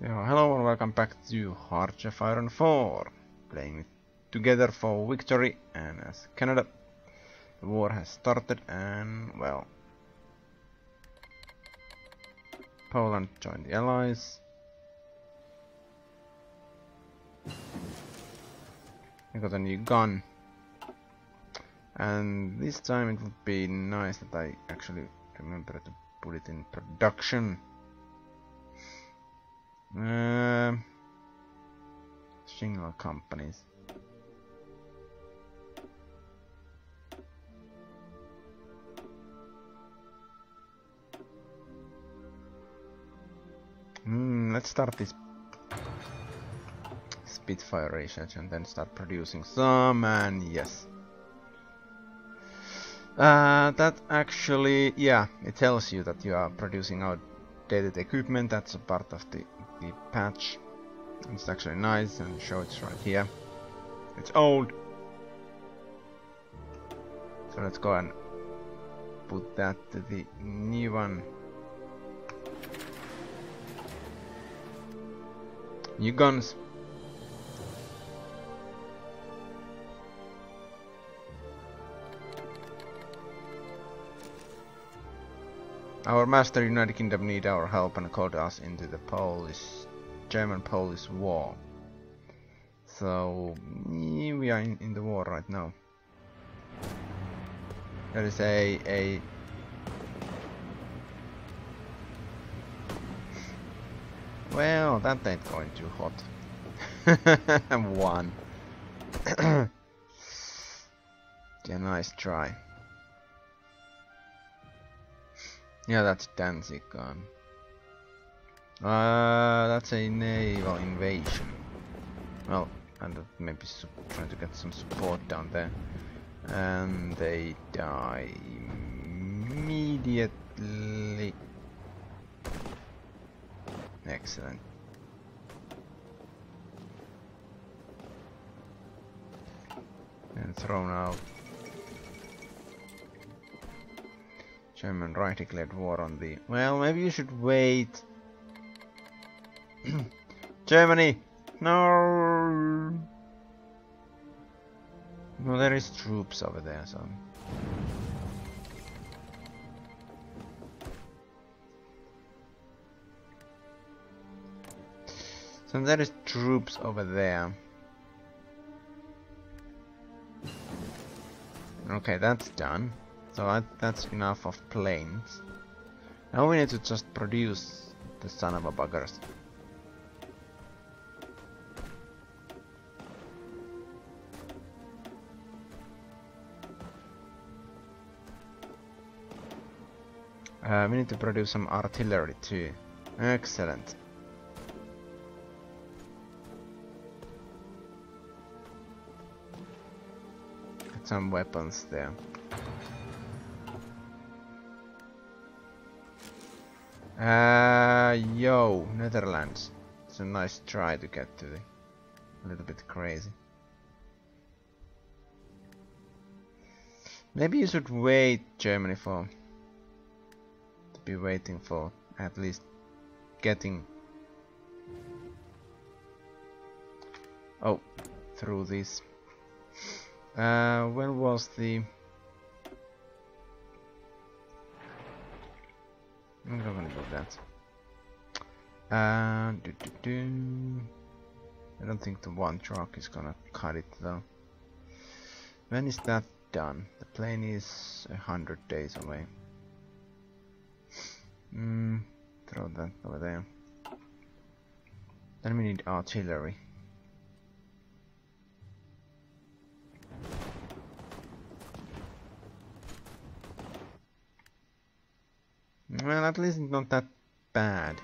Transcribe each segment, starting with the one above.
Yeah, hello and welcome back to Hearts of Iron 4. Playing together for victory and as Canada. The war has started and well. Poland joined the Allies. I got a new gun. And this time it would be nice that I actually remember to put it in production. Uh, signal companies. Hmm, let's start this Spitfire research and then start producing some and yes. Uh, that actually, yeah, it tells you that you are producing outdated equipment, that's a part of the the patch. It's actually nice and show it's right here. It's old. So let's go and put that to the new one. New guns. Our master United Kingdom need our help and called us into the Polish, German-Polish war. So mm, we are in, in the war right now. There is a a well that ain't going too hot. One. yeah, nice try. Yeah, that's Danzig gone. Uh, that's a naval invasion. Well, and maybe trying to get some support down there. And they die immediately. Excellent. And thrown out. German right declared war on the... Well, maybe you should wait. Germany! No! No, there is troops over there, so... So there is troops over there. Okay, that's done. So that's enough of planes. Now we need to just produce the son of a buggers. Uh, we need to produce some artillery too. Excellent. Some weapons there. Uh, yo, Netherlands. It's a nice try to get to the... A little bit crazy. Maybe you should wait, Germany, for... To be waiting for at least getting... Oh, through this. Uh, when was the... I'm gonna go that. Uh, do, do, do. I don't think the one truck is gonna cut it though. When is that done? The plane is a hundred days away. Hmm, throw that over there. Then we need artillery. Well, at least not that bad.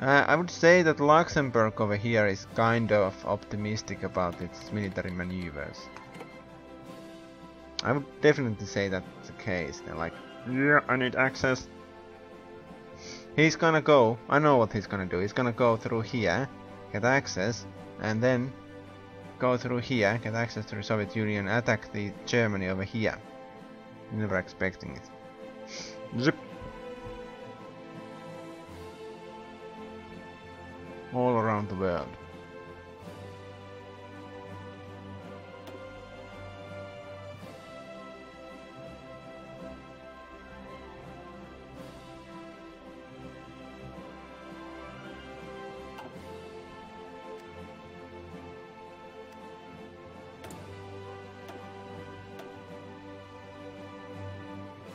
Uh, I would say that Luxembourg over here is kind of optimistic about its military maneuvers. I would definitely say that's the case. They're like, yeah, I need access He's gonna go, I know what he's gonna do, he's gonna go through here get access, and then go through here, get access to the Soviet Union, attack the Germany over here. Never expecting it. Zip. All around the world.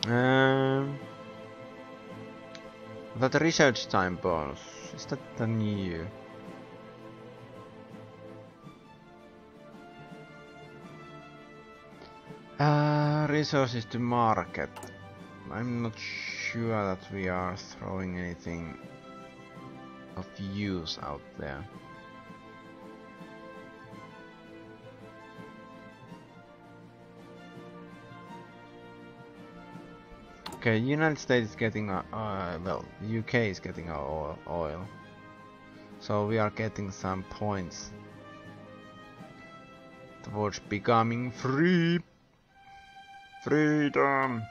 Um, that research time boss, is that the new? Uh, resources to market. I'm not sure that we are throwing anything of use out there. Okay, United States is getting, uh, uh, well, UK is getting our oil, oil. So we are getting some points towards becoming free. Freedom!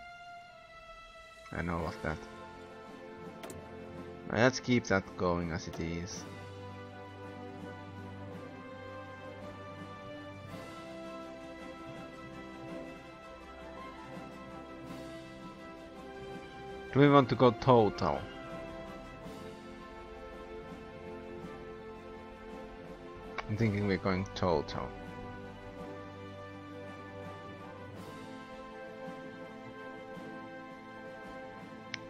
And all of that. Let's keep that going as it is. Do we want to go total? I'm thinking we're going total.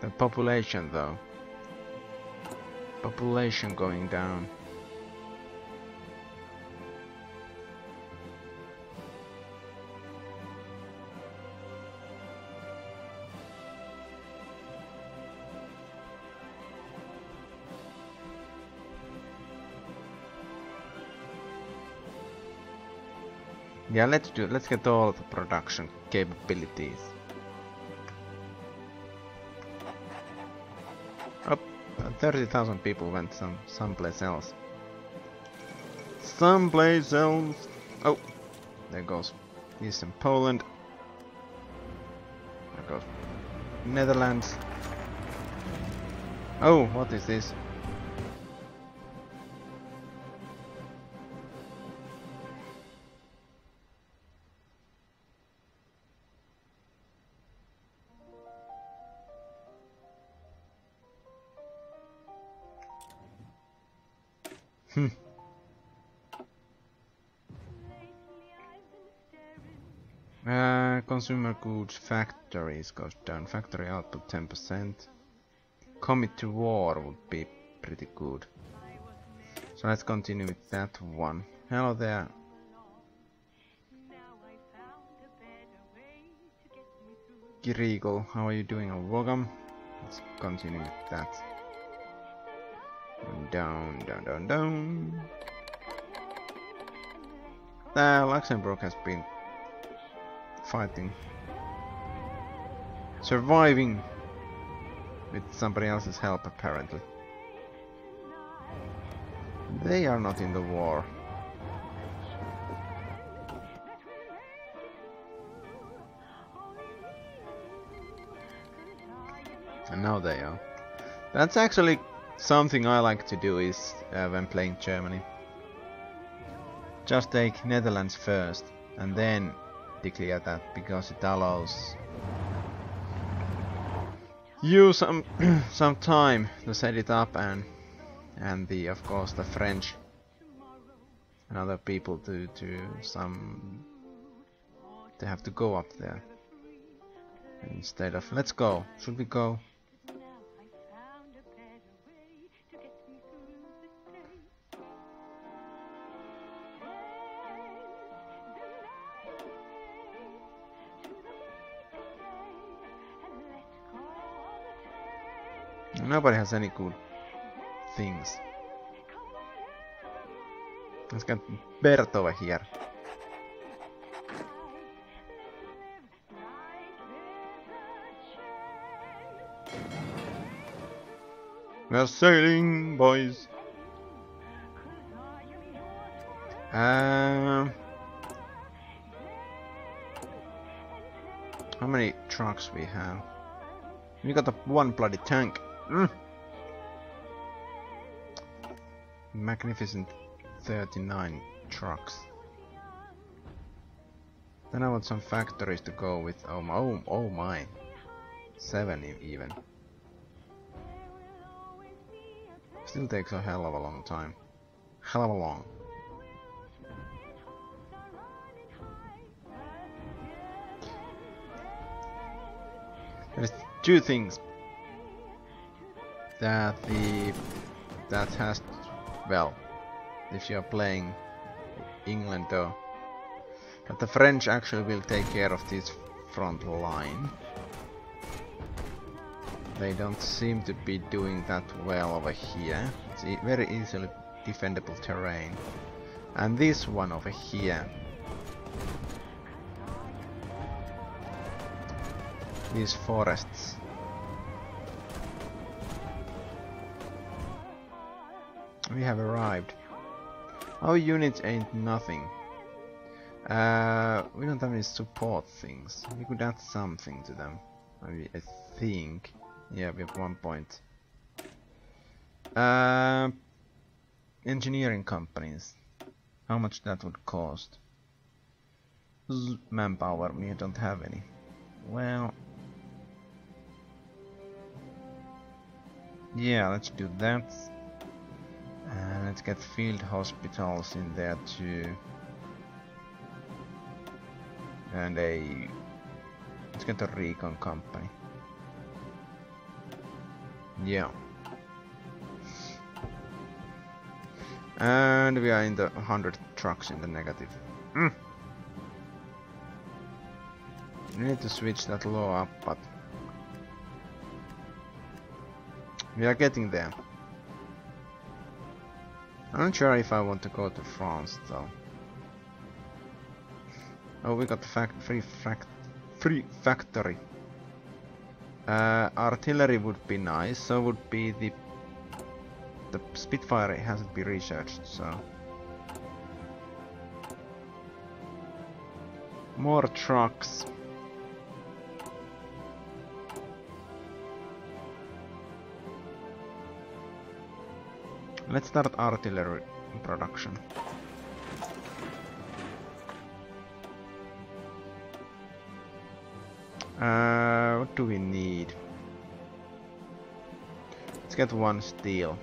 The population though. Population going down. Yeah, let's do. Let's get all the production capabilities. Oh, thirty thousand people went some someplace else. Someplace else. Oh, there goes Eastern Poland. There goes Netherlands. Oh, what is this? Consumer goods factories goes down. Factory output 10%. Commit to war would be pretty good. So let's continue with that one. Hello there. Kirigel, how are you doing? Welcome. Let's continue with that. Down, down, down, down. Uh, Luxembourg has been fighting. Surviving with somebody else's help, apparently. They are not in the war. And now they are. That's actually something I like to do is uh, when playing Germany. Just take Netherlands first and then declare that because it allows you some some time to set it up and and the of course the French and other people to to some they have to go up there instead of let's go. Should we go Nobody has any cool things. Let's get Bert over here. We're sailing, boys. Um, how many trucks we have? We got the one bloody tank. Mm. Magnificent 39 trucks. Then I want some factories to go with. Oh my, oh, oh my. Seven even. Still takes a hell of a long time. Hell of a long. There's two things that the that has well if you're playing England though but the French actually will take care of this front line. They don't seem to be doing that well over here. It's very easily defendable terrain. And this one over here. These forests. We have arrived. Our units ain't nothing. Uh, we don't have any support things. We could add something to them. Maybe I think. Yeah, we have one point. Uh, engineering companies. How much that would cost? Manpower, we don't have any. Well, Yeah, let's do that. And let's get field hospitals in there too. And a... Let's get a recon company. Yeah. And we are in the 100 trucks in the negative. Mm. We need to switch that law up, but We are getting there. I'm not sure if I want to go to France though. Oh, we got free free factory. Uh, artillery would be nice. So would be the the Spitfire hasn't been researched. So more trucks. Let's start artillery production. Uh, what do we need? Let's get one steel.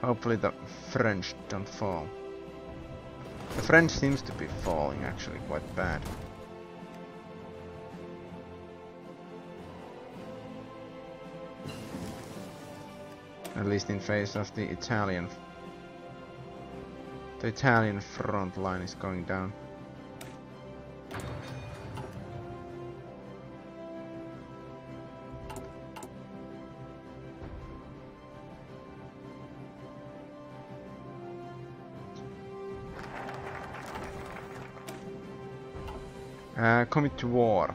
Hopefully the French don't fall. The French seems to be falling actually quite bad. At least in face of the Italian. The Italian front line is going down. Uh, commit to war.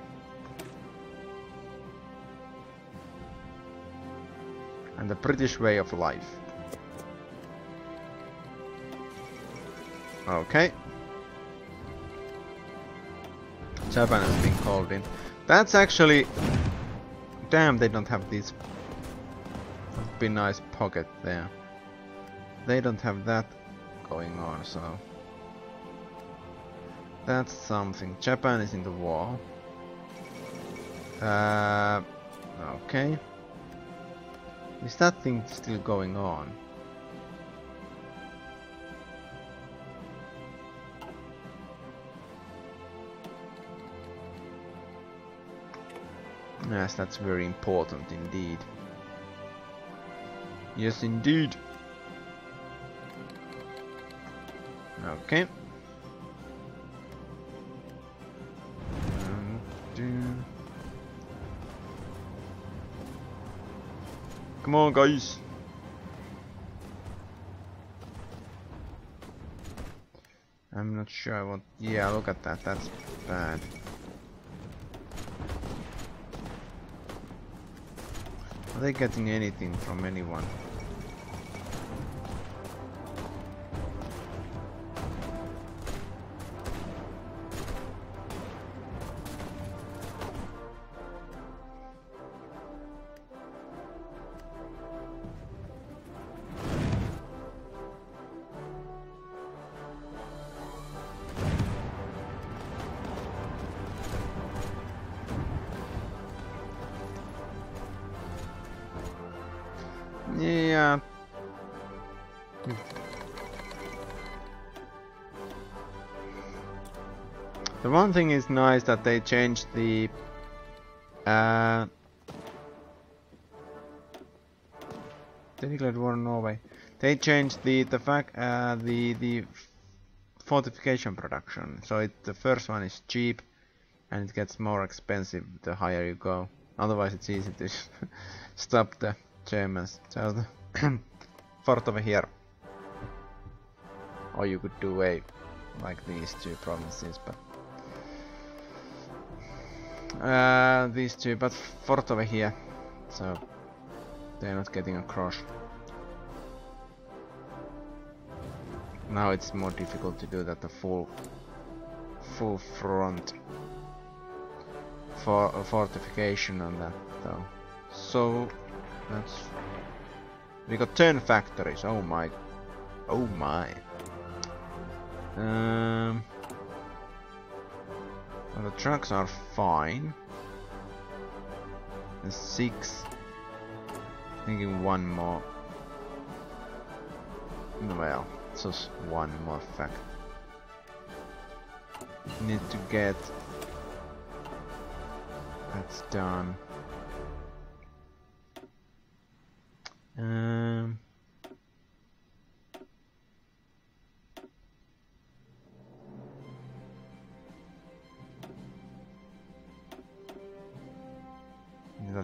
And the British way of life. Okay. Japan has been called in. That's actually... Damn, they don't have. Would be nice pocket there. They don't have that going on, so... That's something. Japan is in the war. Uh, okay. Is that thing still going on? Yes, that's very important indeed. Yes, indeed. Okay. Come on, guys. I'm not sure I want... Yeah, look at that. That's bad. Are they getting anything from anyone? The one thing is nice that they changed the uh, they declared war on Norway. They changed the the fact uh, the the fortification production. So it the first one is cheap, and it gets more expensive the higher you go. Otherwise, it's easy to stop the Germans. So the fort over here. Or you could do a like these two provinces, but uh, these two, but fort over here. So they're not getting across. Now it's more difficult to do that the full full front for fortification on that though. So that's we got 10 factories. Oh my. Oh my. Um well, the trucks are fine. There's six. Thinking one more. Well, just one more fact. Need to get that's done. Um,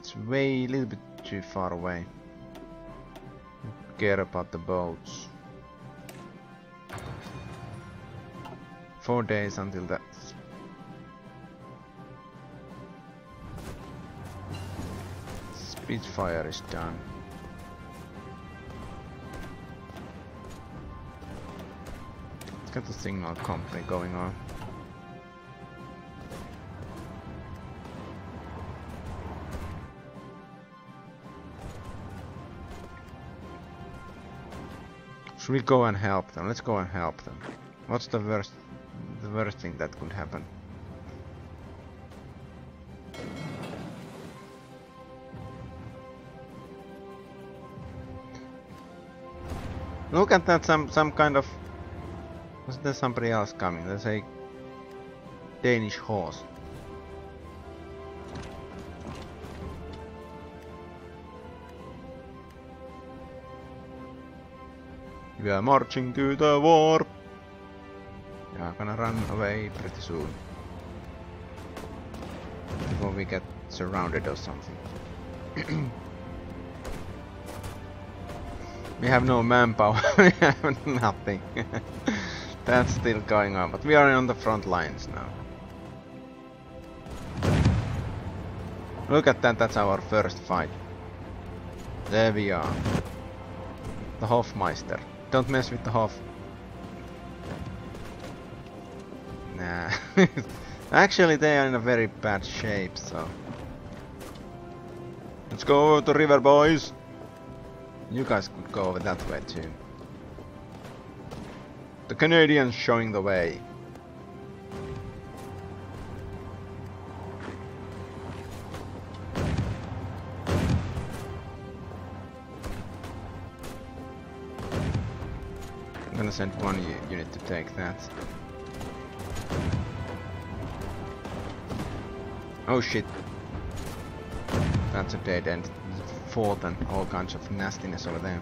that's way a little bit too far away. Care about the boats. Four days until that. Spitfire is done. Let's get the signal company going on. Should we go and help them? Let's go and help them. What's the worst the worst thing that could happen? Look at that some some kind of was there somebody else coming? There's a Danish horse. We are marching to the war. We are gonna run away pretty soon. Before we get surrounded or something. we have no manpower, we have nothing. That's still going on, but we are on the front lines now. Look at that, that's our first fight. There we are. The Hofmeister. Don't mess with the Hof. Nah. Actually, they are in a very bad shape, so... Let's go over the river, boys! You guys could go over that way, too. The Canadians showing the way. Send one unit to take that. Oh shit. That's a dead end. Fort and all kinds of nastiness over there.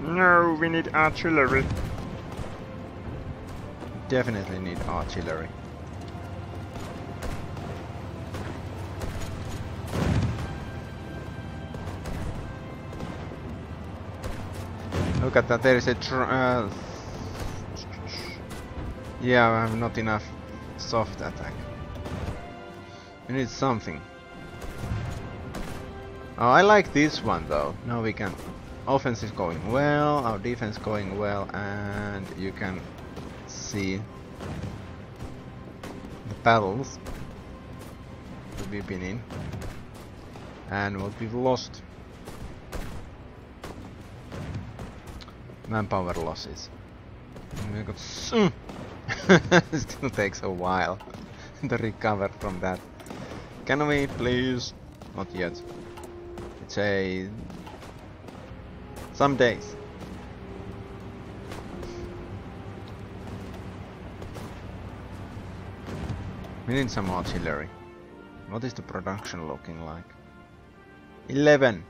No, we need artillery. Definitely need artillery. Look at that, there is a uh, Yeah, I have not enough soft attack. We need something. Oh, I like this one though. Now we can... Offense is going well, our defense going well, and you can see the battles that we've been in and what we've lost. Manpower losses. We got mm. it still takes a while to recover from that. Can we please? Not yet. It's a some days. We need some artillery. What is the production looking like? 11.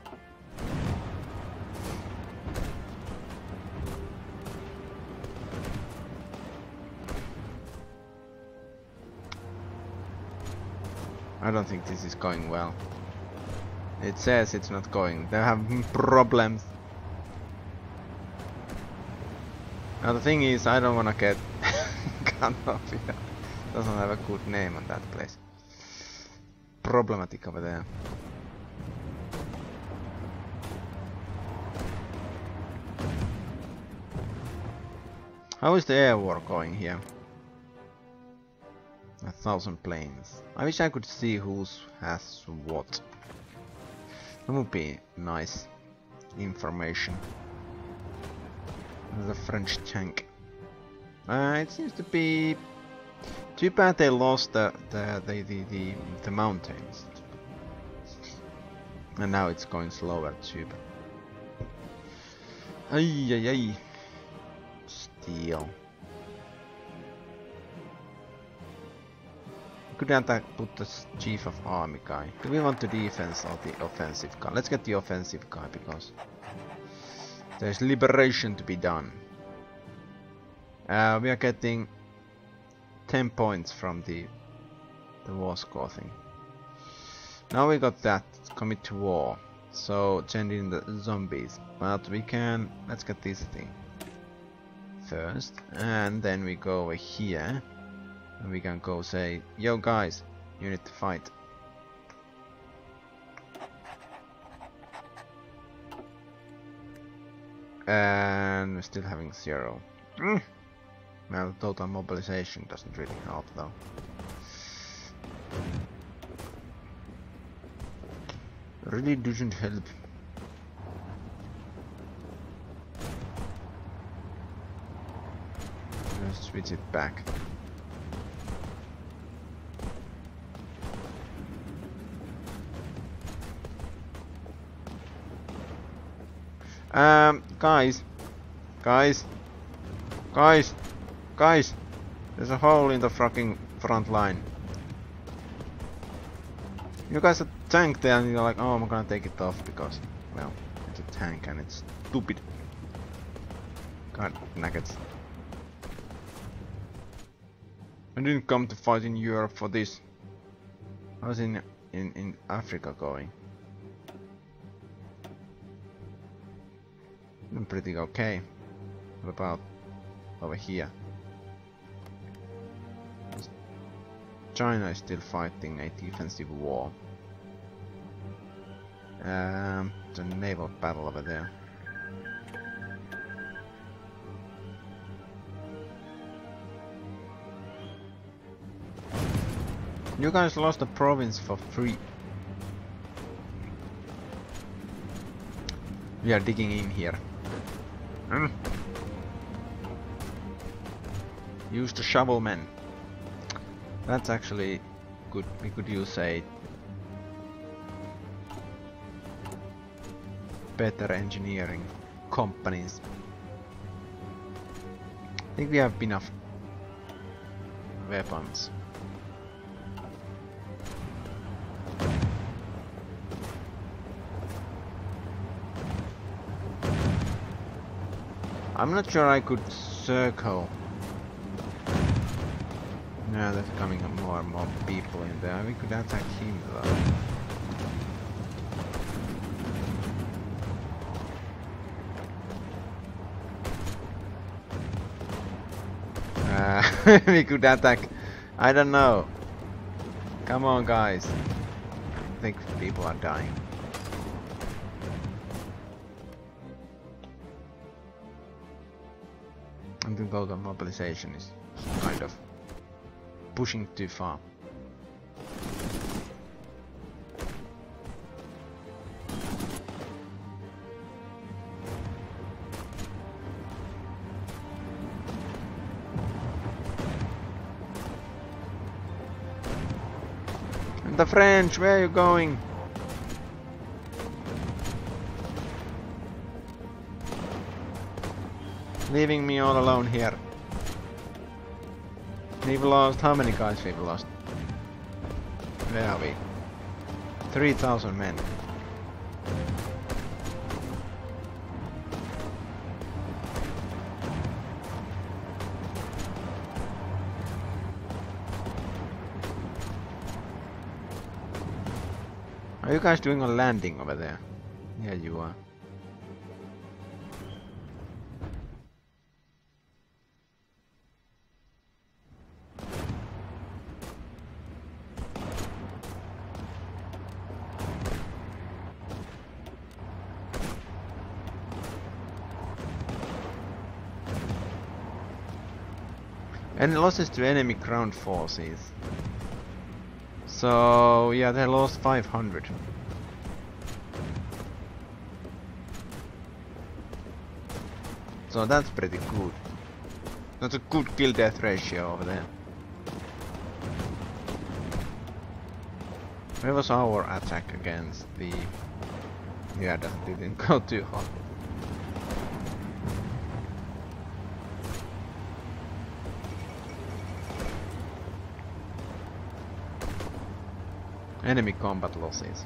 I don't think this is going well. It says it's not going. They have problems. Now the thing is, I don't wanna get here. Doesn't have a good name on that place. Problematic over there. How is the air war going here? A thousand planes. I wish I could see who has what. That would be nice information. The French tank. Uh, it seems to be too bad they lost the the the the, the, the mountains. And now it's going slower too. Ay ay ay. Steel. Attack put the chief of army guy. Do we want the defense or the offensive guy? Let's get the offensive guy because there's liberation to be done. Uh, we are getting 10 points from the the war score thing. Now we got that commit to war. So changing the zombies. But we can let's get this thing first and then we go over here and we can go say yo guys you need to fight and we're still having zero mm. well total mobilization doesn't really help though really doesn't help Let's switch it back. Um, guys, guys, guys, guys, there's a hole in the fucking front line. You guys are tank there and you're like, oh, I'm gonna take it off because, well, it's a tank and it's stupid. God, nuggets. I didn't come to fight in Europe for this. I was in in, in Africa going. Pretty okay. What about over here? China is still fighting a defensive war. Um, a naval battle over there. You guys lost the province for free. We are digging in here. Mm. Use the shovel man. That's actually good. We could use a better engineering companies. I think we have enough weapons. I'm not sure I could circle. Yeah, there's coming more and more people in there. We could attack him though. Uh, we could attack. I don't know. Come on, guys. I think people are dying. The mobilization is kind of pushing too far. The French, where are you going? Leaving me all alone here. We've lost, how many guys we've lost? Where are we? 3,000 men. Are you guys doing a landing over there? Yeah, you are. And losses to enemy ground forces. So, yeah, they lost 500. So that's pretty good. That's a good kill death ratio over there. Where was our attack against the... Yeah, that didn't go too hot. Enemy combat losses.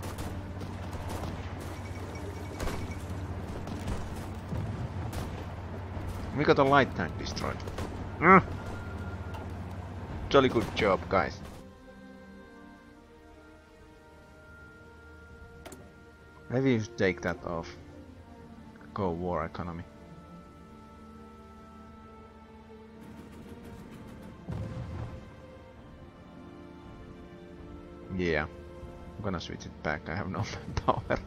We got a light tank destroyed. Mm. Jolly good job, guys. Maybe you should take that off. Go war economy. Gonna switch it back, I have no manpower.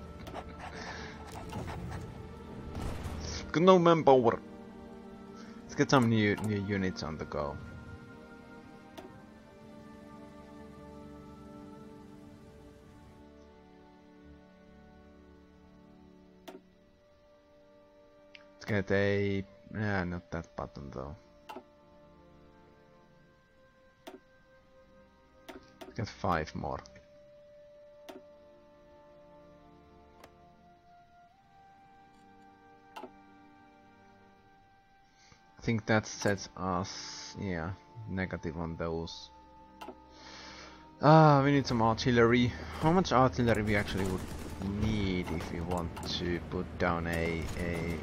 No manpower. Let's get some new new units on the go. Let's get a... Yeah, not that button though. Get five more. Think that sets us, yeah, negative on those. Ah, we need some artillery. How much artillery we actually would need if we want to put down a a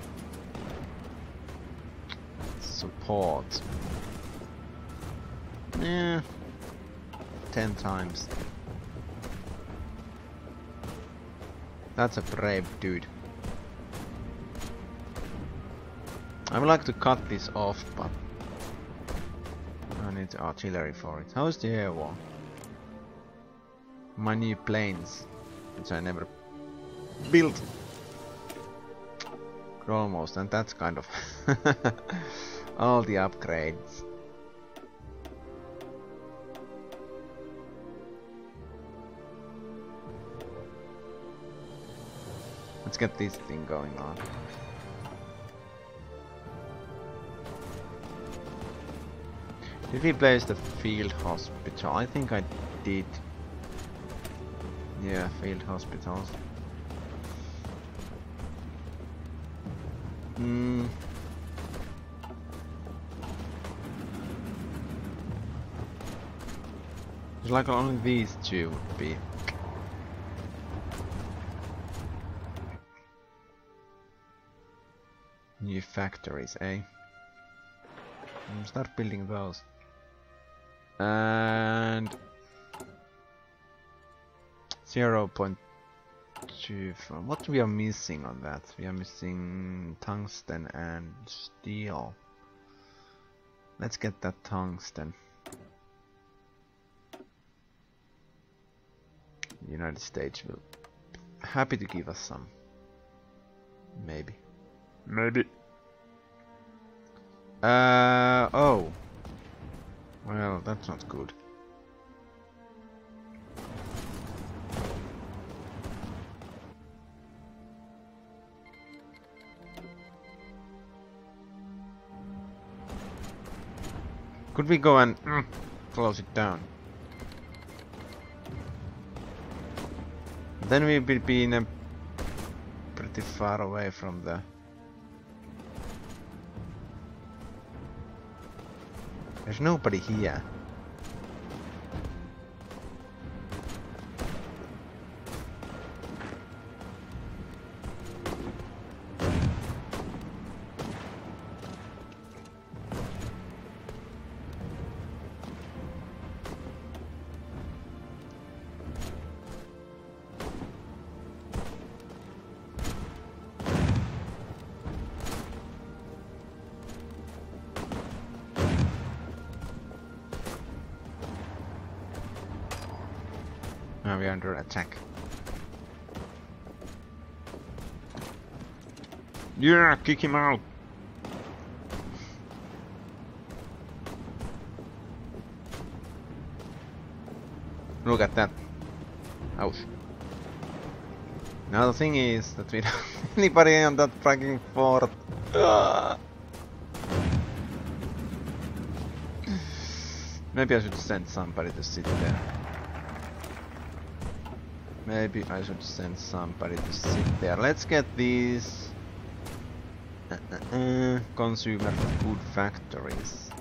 support? Yeah, ten times. That's a brave dude. I would like to cut this off, but I need artillery for it. How's the air war? My new planes, which I never built. Almost, and that's kind of all the upgrades. Let's get this thing going on. Did we place the field hospital? I think I did. Yeah, field hospitals. Hmm. It's like only these two would be. New factories, eh? Start building those. And 0 0.2 what we are missing on that? We are missing tungsten and steel. Let's get that tungsten. United States will happy to give us some. Maybe. Maybe. Uh oh. Well, that's not good. Could we go and mm, close it down? Then we will be in a pretty far away from the There's nobody here. Now we're under attack. Yeah, kick him out. Look at that. Ouch. Now the thing is that we don't have anybody on that fucking fort. Maybe I should send somebody to sit there. Maybe I should send somebody to sit there. Let's get these uh, uh, uh, consumer food factories.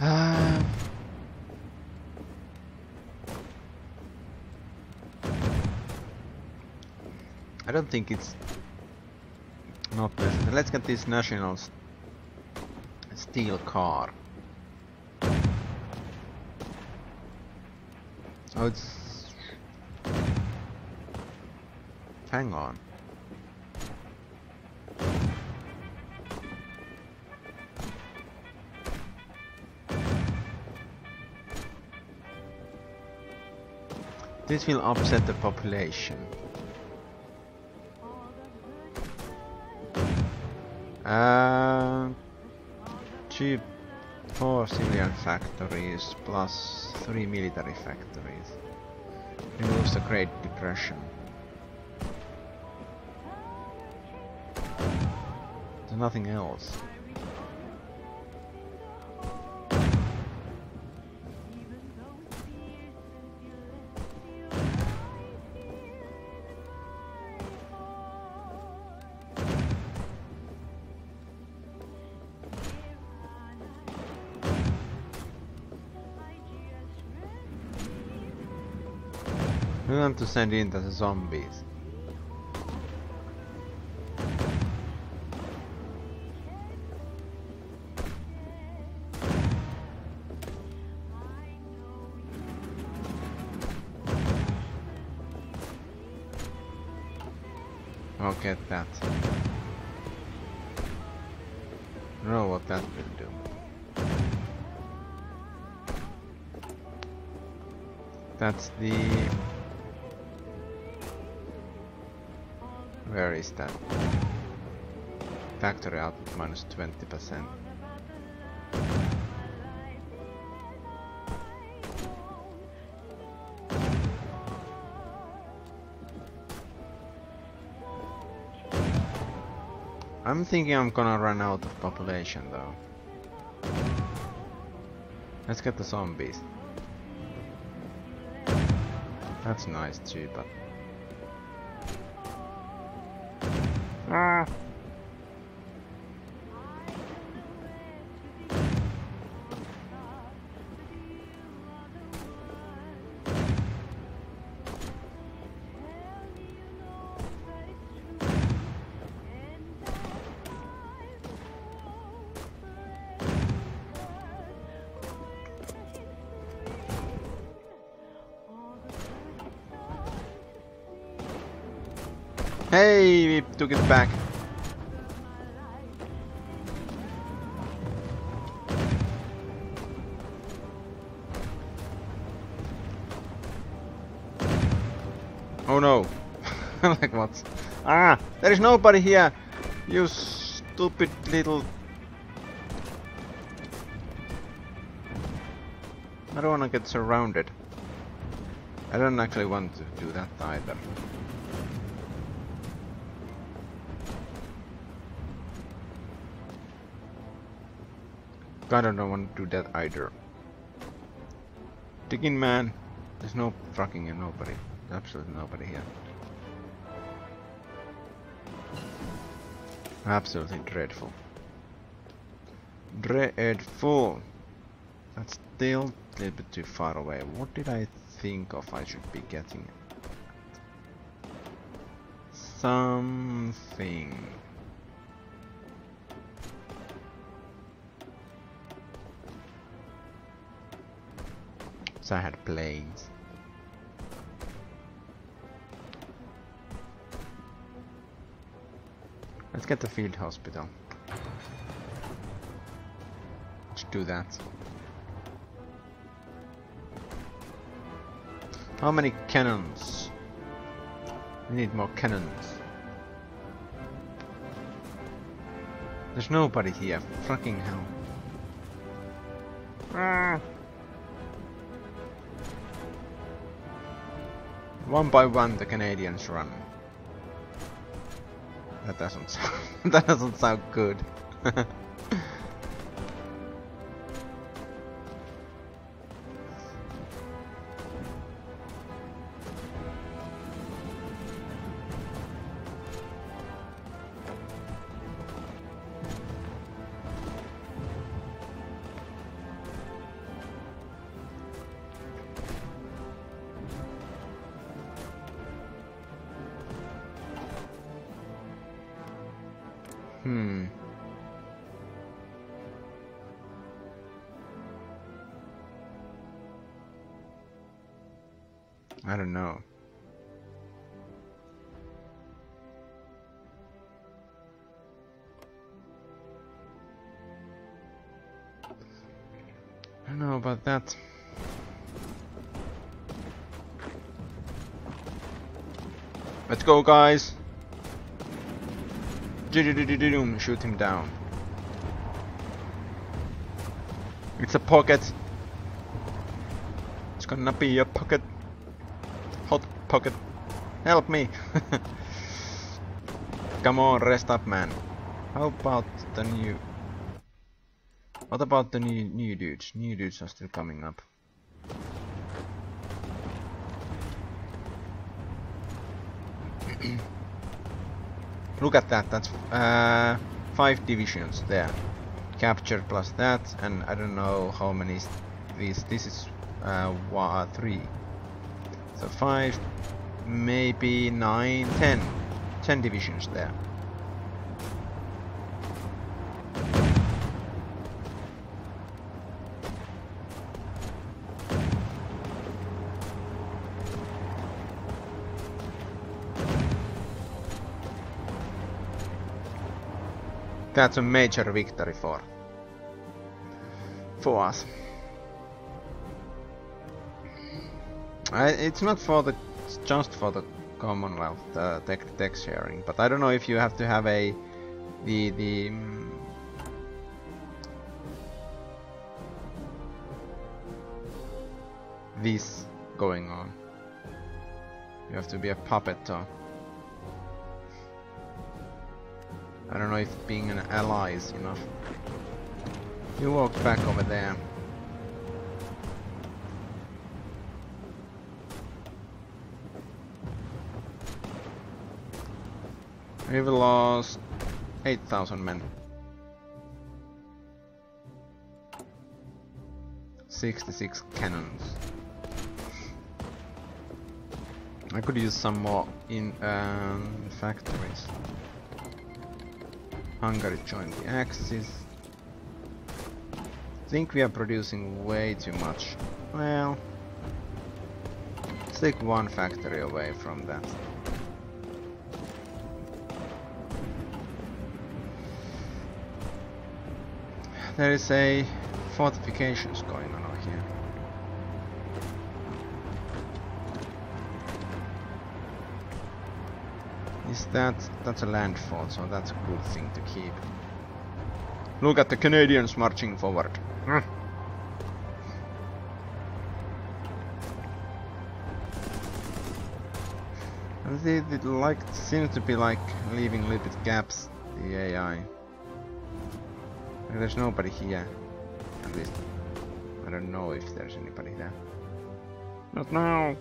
Uh, I don't think it's not. Let's get this national st steel car. Oh, it's... Hang on. This will upset the population. Uh, two, four civilian factories plus three military factories. Removes the Great Depression. There's nothing else. Send in the zombies. I'll get that. know what that will do. That's the Where is that? Factory output minus 20%. I'm thinking I'm gonna run out of population though. Let's get the zombies. That's nice too, but back. Oh no. like what? Ah, there is nobody here. You stupid little... I don't want to get surrounded. I don't actually want to do that either. I don't want to do that either. Digging man, there's no fucking nobody. Absolutely nobody here. Absolutely dreadful. Dreadful. That's still a little bit too far away. What did I think of I should be getting? Something. So I had planes. Let's get the field hospital. Let's do that. How many cannons? We need more cannons. There's nobody here. Fucking hell. Ah. One by one the Canadians run. That doesn't sound that doesn't sound good. go, guys. Shoot him down. It's a pocket. It's gonna be a pocket. Hot pocket. Help me. Come on, rest up, man. How about the new... What about the new, new dudes? New dudes are still coming up. Look at that, that's uh, five divisions there. Captured plus that, and I don't know how many these. This is uh, three. So five, maybe nine, ten. Ten divisions there. That's a major victory for for us. I, it's not for the just for the Commonwealth uh, tech tech sharing, but I don't know if you have to have a the the um, this going on. You have to be a puppet or I don't know if being an ally is enough. You walk back over there. We've lost 8,000 men. 66 cannons. I could use some more in um, factories. Hungary joined the Axis. think we are producing way too much. Well, let's take one factory away from that. There is a fortifications that... that's a landfall, so that's a good thing to keep. Look at the Canadians marching forward. And they, they like seems to be like leaving little bit gaps, the AI. There's nobody here. At least I don't know if there's anybody there. Not now.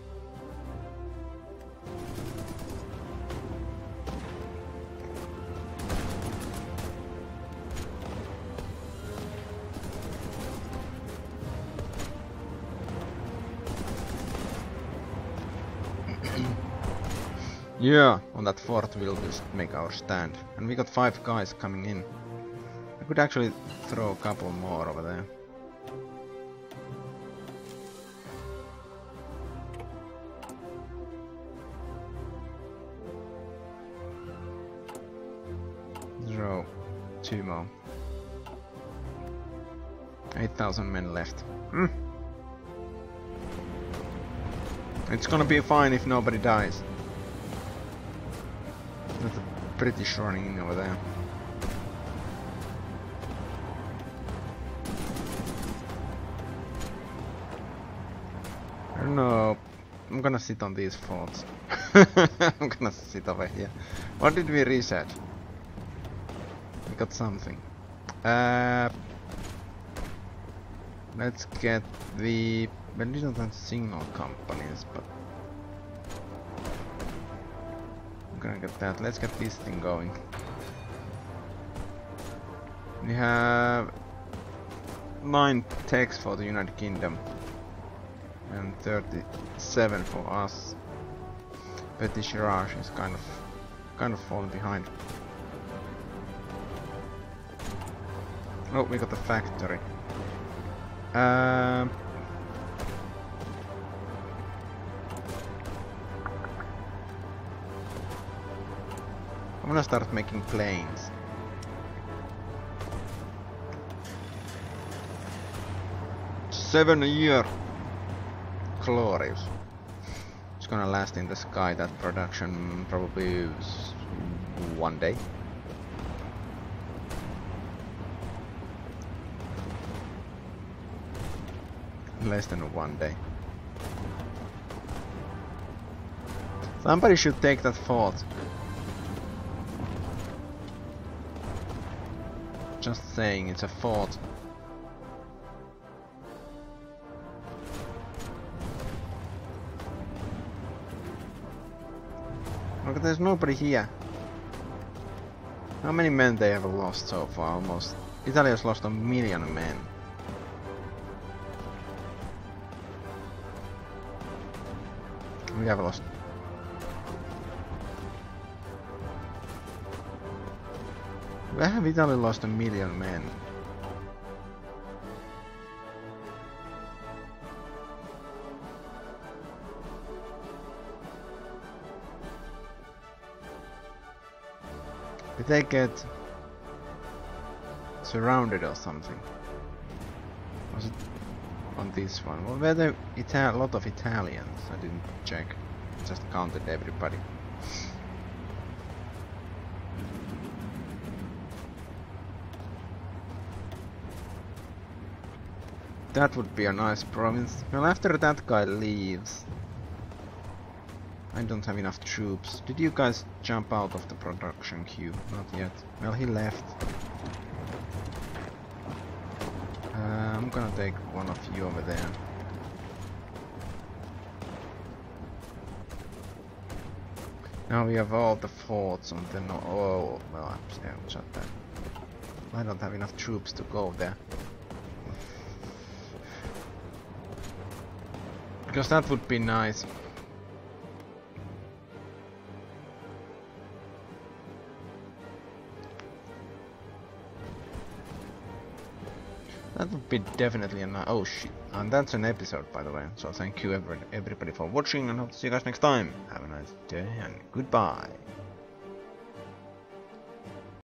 Yeah, on that fort we'll just make our stand. And we got five guys coming in. I could actually throw a couple more over there. Throw two more. 8,000 men left. Hmm. It's gonna be fine if nobody dies. British running in over there. I don't know. I'm gonna sit on these forts. I'm gonna sit over here. What did we reset? We got something. Uh, let's get the. Well, we don't have signal companies, but I'm that. Let's get this thing going. We have nine techs for the United Kingdom and 37 for us. Petit Chirage is kind of kind of falling behind. Oh, we got the factory. Um, I'm gonna start making planes. Seven year. Glorious. It's gonna last in the sky, that production probably one day. Less than one day. Somebody should take that fort. Just saying, it's a fort. Look, there's nobody here. How many men they have lost so far? Almost. Italy has lost a million men. We have lost. Where have Italy lost a million men? Did they get surrounded or something? Was it on this one? Well, were there a lot of Italians? I didn't check. Just counted everybody. That would be a nice province. Well, after that guy leaves, I don't have enough troops. Did you guys jump out of the production queue? Not yet. Well, he left. Uh, I'm gonna take one of you over there. Now we have all the forts and then oh well I'm shut that. I don't have enough troops to go there. Because that would be nice. That would be definitely a ni- oh shit. And that's an episode by the way. So thank you every everybody for watching and hope to see you guys next time. Have a nice day and goodbye.